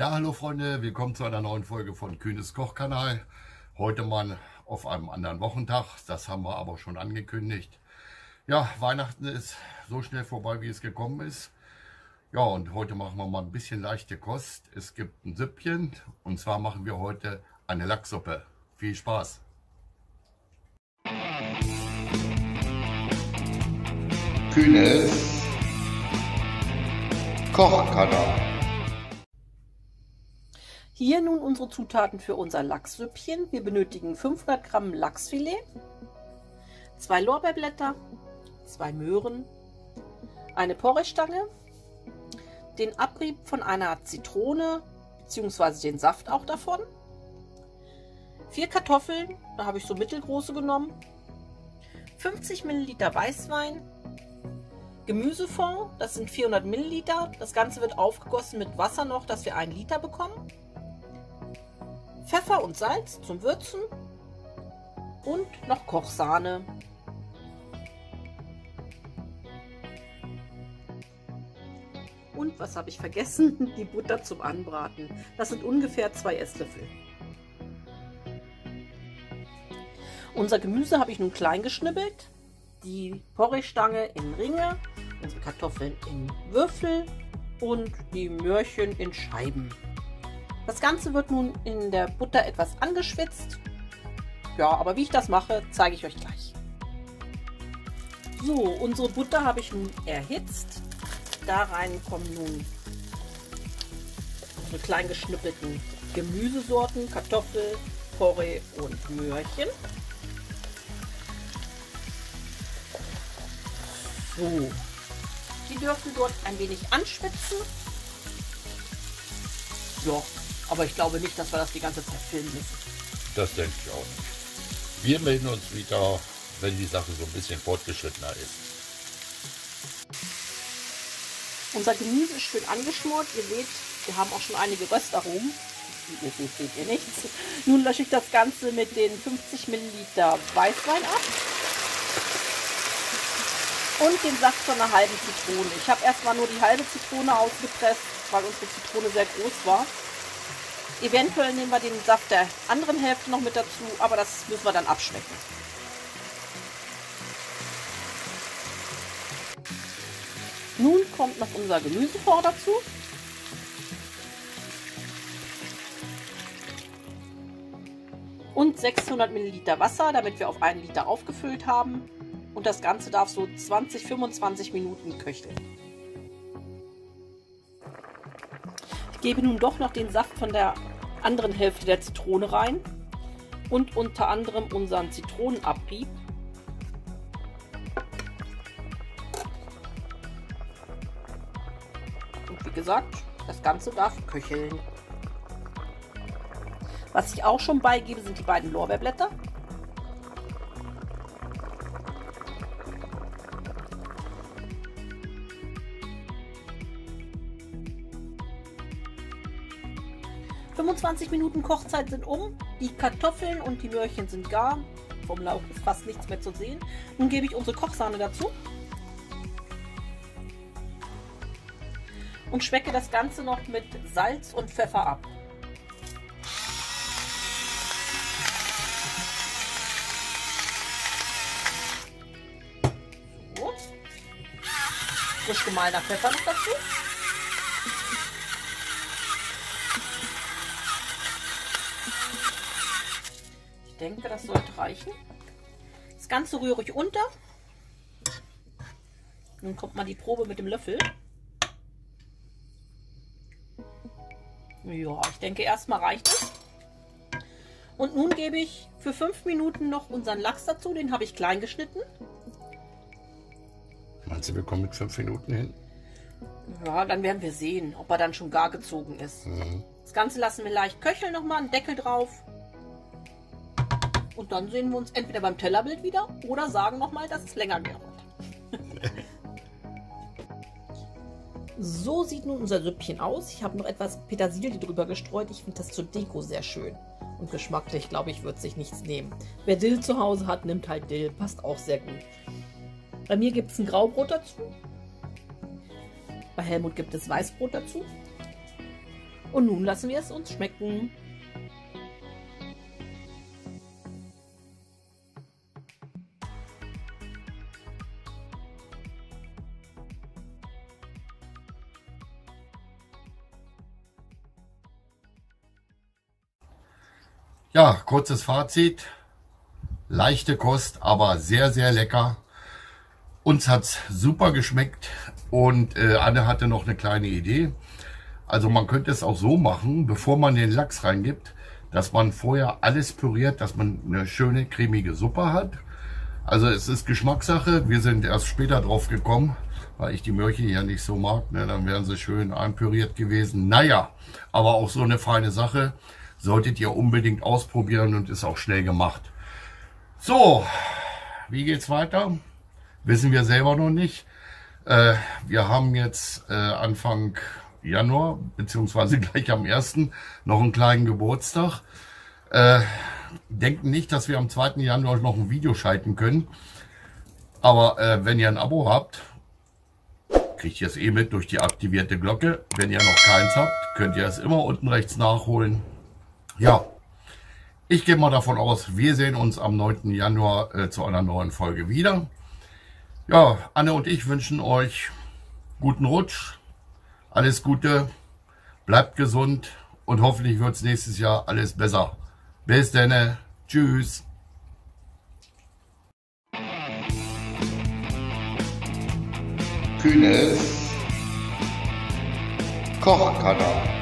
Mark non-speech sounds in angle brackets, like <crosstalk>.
Ja, hallo Freunde, willkommen zu einer neuen Folge von Kühnes Kochkanal. Heute mal auf einem anderen Wochentag, das haben wir aber schon angekündigt. Ja, Weihnachten ist so schnell vorbei, wie es gekommen ist. Ja, und heute machen wir mal ein bisschen leichte Kost. Es gibt ein Süppchen und zwar machen wir heute eine Lachssuppe. Viel Spaß! Kühnes Kochkanal. Hier nun unsere Zutaten für unser Lachssüppchen. Wir benötigen 500 Gramm Lachsfilet, zwei Lorbeerblätter, zwei Möhren, eine Porree-Stange, den Abrieb von einer Zitrone bzw. den Saft auch davon, vier Kartoffeln, da habe ich so mittelgroße genommen, 50 Milliliter Weißwein, Gemüsefond, das sind 400 Milliliter. Das Ganze wird aufgegossen mit Wasser noch, dass wir einen Liter bekommen. Pfeffer und Salz zum Würzen und noch Kochsahne. Und was habe ich vergessen? <laughs> Die Butter zum Anbraten. Das sind ungefähr zwei Esslöffel. Unser Gemüse habe ich nun klein geschnibbelt. Die Porree-Stange in Ringe, unsere Kartoffeln in Würfel und die Möhrchen in Scheiben. Das Ganze wird nun in der Butter etwas angeschwitzt. Ja, aber wie ich das mache, zeige ich euch gleich. So, unsere Butter habe ich nun erhitzt. Da rein kommen nun unsere klein geschnippelten Gemüsesorten, Kartoffel, Porree und Möhrchen. So, die dürfen dort ein wenig anschwitzen. Ja, aber ich glaube nicht, dass wir das die ganze Zeit filmen müssen. Das denke ich auch nicht. Wir melden uns wieder, wenn die Sache so ein bisschen fortgeschrittener ist. Unser Gemüse ist schön angeschmort. Ihr seht, wir haben auch schon einige Röstaromen. Ihr seht, seht ihr nichts. Nun lösche ich das Ganze mit den 50 Milliliter Weißwein ab. Und den Saft von einer halben Zitrone. Ich habe erstmal nur die halbe Zitrone ausgepresst, weil unsere Zitrone sehr groß war. Eventuell nehmen wir den Saft der anderen Hälfte noch mit dazu, aber das müssen wir dann abschmecken. Nun kommt noch unser Gemüsefond dazu. Und 600 Milliliter Wasser, damit wir auf einen Liter aufgefüllt haben. Und das Ganze darf so 20-25 Minuten köcheln. Ich gebe nun doch noch den Saft von der anderen Hälfte der Zitrone rein und unter anderem unseren Zitronenabrieb. Und wie gesagt, das Ganze darf köcheln. Was ich auch schon beigebe, sind die beiden Lorbeerblätter. 25 Minuten Kochzeit sind um. Die Kartoffeln und die Möhrchen sind gar. Vom Lauch ist fast nichts mehr zu sehen. Nun gebe ich unsere Kochsahne dazu. Und schmecke das Ganze noch mit Salz und Pfeffer ab. So. Frisch gemahlener Pfeffer noch dazu. Denke, das sollte reichen. Das Ganze rühre ich unter. Nun kommt mal die Probe mit dem Löffel. Ja, ich denke erstmal reicht es. Und nun gebe ich für fünf Minuten noch unseren Lachs dazu. Den habe ich klein geschnitten. Meinst du, wir kommen mit fünf Minuten hin? Ja, dann werden wir sehen, ob er dann schon gar gezogen ist. Mhm. Das Ganze lassen wir leicht köcheln nochmal, einen Deckel drauf. Und dann sehen wir uns entweder beim Tellerbild wieder oder sagen nochmal, dass es länger dauert. <laughs> so sieht nun unser Süppchen aus. Ich habe noch etwas Petersilie drüber gestreut. Ich finde das zur Deko sehr schön. Und geschmacklich, glaube ich, wird sich nichts nehmen. Wer Dill zu Hause hat, nimmt halt Dill. Passt auch sehr gut. Bei mir gibt es ein Graubrot dazu. Bei Helmut gibt es Weißbrot dazu. Und nun lassen wir es uns schmecken. Ja, kurzes Fazit. Leichte Kost, aber sehr, sehr lecker. Uns hat's super geschmeckt und äh, Anne hatte noch eine kleine Idee. Also man könnte es auch so machen, bevor man den Lachs reingibt, dass man vorher alles püriert, dass man eine schöne cremige Suppe hat. Also es ist Geschmackssache. Wir sind erst später drauf gekommen, weil ich die Möhrchen ja nicht so mag. Ne? Dann wären sie schön einpüriert gewesen. Naja, aber auch so eine feine Sache solltet ihr unbedingt ausprobieren und ist auch schnell gemacht. So, wie geht's weiter? Wissen wir selber noch nicht. Äh, wir haben jetzt äh, Anfang Januar, beziehungsweise <laughs> gleich am 1. noch einen kleinen Geburtstag. Äh, denken nicht, dass wir am 2. Januar noch ein Video schalten können. Aber äh, wenn ihr ein Abo habt, kriegt ihr es eh mit durch die aktivierte Glocke. Wenn ihr noch keins habt, könnt ihr es immer unten rechts nachholen. Ja, ich gehe mal davon aus, wir sehen uns am 9. Januar äh, zu einer neuen Folge wieder. Ja, Anne und ich wünschen euch guten Rutsch, alles Gute, bleibt gesund und hoffentlich wird es nächstes Jahr alles besser. Bis dann, tschüss. Kühnes Kochkanal.